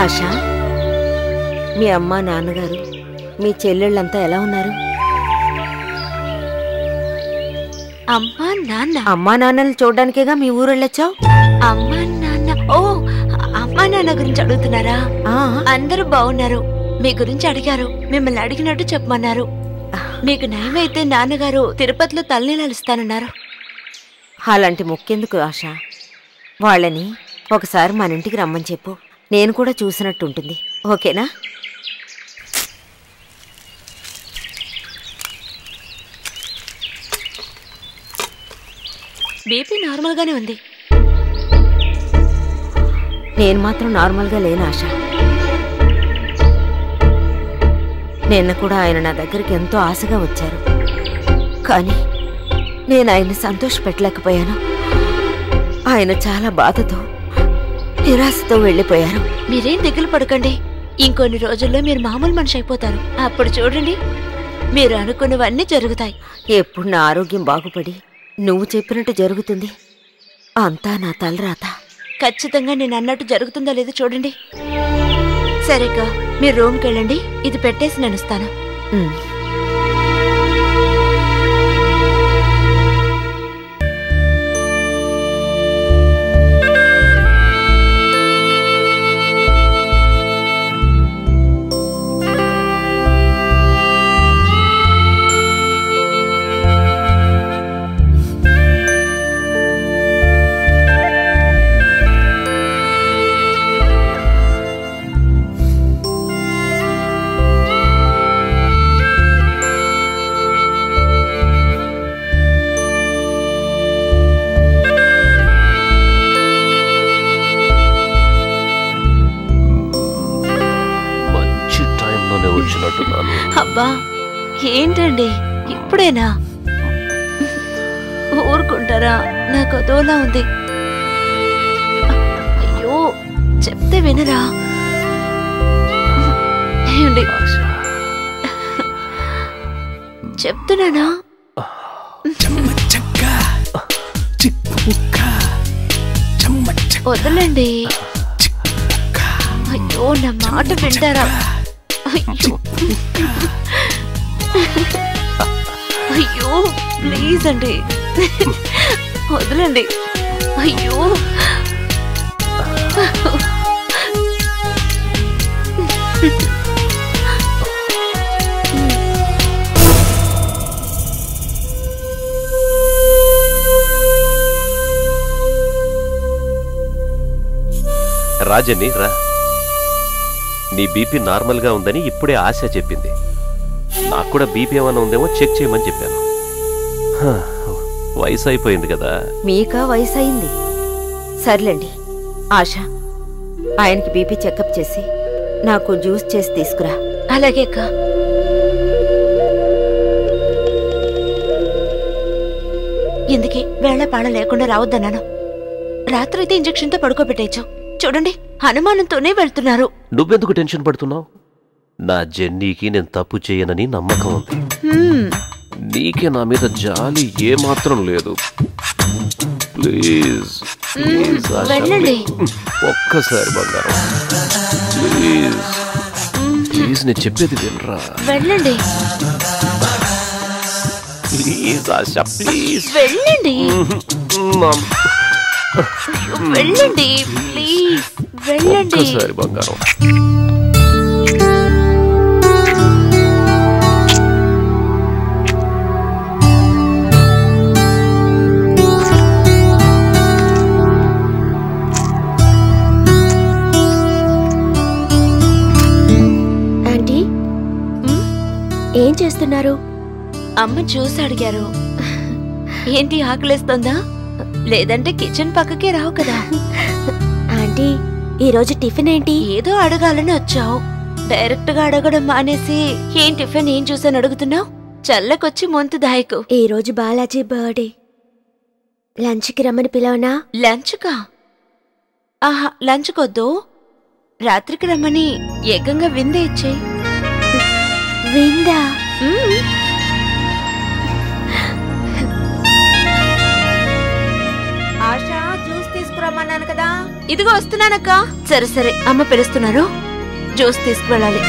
ఆశ మీ అమ్మ నాన్నగారు మీ చెల్లెళ్ళంతా ఎలా ఉన్నారు? అమ్మా నాన్న. అమ్మా నాన్నల్ని చూడడానికేగా మీ ఊరెళ్ళొచ్చావు అమ్మా నాన్న. ఓ అమ్మా నాన్న గురించి అడుగుతున్నారా? అందరూ బాగున్నారు. మీ గురించి అడిగారు. మిమ్మల్ని అడిగినట్టు చెప్పమన్నారు. మీకు నయమైతే నాన్నగారు తిరుపతిలో తలనీళ్ళు ఇస్తానన్నారు. అలాంటి మొక్కెందుకు ఆశ? వాళ్ళని ఒకసారి మన ఇంటికి రమ్మని చెప్పు. నేను కూడా చూసినట్టు ఉంటుంది ఓకేనా? బీపీ నార్మల్ గానే ఉంది. నేను మాత్రం నార్మల్గా లేను ఆశ. నిన్న కూడా ఆయన నా దగ్గరికి ఎంతో ఆశగా వచ్చారు. కానీ నేను ఆయన్ని సంతోష పెట్టలేకపోయాను ఆయన చాలా బాధతో నిరాశతో వెళ్ళిపోయారు. మీరేం దిగులు పడకండి. ఇంకొన్ని రోజుల్లో మీరు మామూలు మనిషి అయిపోతారు. అప్పుడు చూడండి మీరు అనుకున్నవన్నీ జరుగుతాయి. ఎప్పుడు నా ఆరోగ్యం బాగుపడి నువ్వు చెప్పినట్టు జరుగుతుంది. అంతా నా తలరాత. ఖచ్చితంగా నేను అన్నట్టు జరుగుతుందో లేదో చూడండి. సరేగా మీరు రూమ్కి వెళ్ళండి. ఇది పెట్టేసి నేను వస్తాను. అబ్బా ఏంటండి? ఇప్పుడేనా? ఊరుకుంటారా? నాకు అదోలా ఉంది. అయ్యో చెప్తే వినరా? ఏమండి? చెప్తున్నానా? వదలండి. అయ్యో నా మాట వింటారా? అయ్యో. అయ్యో ప్లీజ్ అండి. వదలండి. అయ్యో. రాజని రా. నీ బీపీ నార్మల్గా ఉందని ఇప్పుడే ఆశ చెప్పింది. నాకు కూడా బీపీ ఏమైనా ఉందేమో చెక్ చేయమని చెప్పాను. హ, వయసు అయిపోయింది కదా. మీకా వయసు అయింది సర్లేండి ఆశ ఆయనకి బీపీ చెకప్ చేసి నాకు జ్యూస్ చేసి తీసుకురా. అలాగే అక్క. ఎందుకే వేళ పాడ లేకుండా రావద్దన్నాను. రాత్రైతే ఇంజెక్షన్తో పడుకోబెట్టేయచ్చు. చూడండి. అనుమానంతోనే వెళ్తున్నారు. నువ్వెందుకు టెన్షన్ పడుతున్నావు? నా జెన్నీకి నేను తప్పు చేయనని నమ్మకం ఉంది. నీకే నా మీద జాలి ఏమాత్రం లేదు. ప్లీజ్ ప్లీజ్ ఆశ, వెళ్ళండి. ప్లీజ్. ఒక్కసారి బంగారం. ప్లీజ్ ప్లీజ్ నేను చెప్పేది వినరా? వెళ్ళండి. Please Asha please. వెళ్ళండి. మమ్. వెళ్ళండి ప్లీజ్. వెళ్ళండి. ఒక్కసారి బంగారం. ఆంటీ? ఏం చేస్తున్నారు? అమ్మ జ్యూస్ అడిగారు. ఏంటి ఆకలేస్తోందా? లేదంటే కిచెన్ పక్కకే రావు కదా. ఆంటీ ఈరోజు టిఫిన్ ఏంటి? ఏదో అడగాలని వచ్చావు. డైరెక్ట్గా అడగడం మానేసి ఏం టిఫిన్? ఏం చూసాను అడుగుతున్నావు? చల్లకొచ్చి మొంతు దాయకు. ఈ రోజు బాలాజీ బర్త్డే. లంచ్కి రమ్మని పిలవనా? లంచ్కా? ఆహా లంచ్ కొద్దు రాత్రికి రమ్మని ఏకంగా విందే ఇచ్చేయి విందా? తీసుకురమ్మన్నాను కదా? ఇదిగో వస్తున్నానక్క. సరే సరే అమ్మ పిలుస్తున్నారు? జ్యూస్ తీసుకువెళ్ళాలి.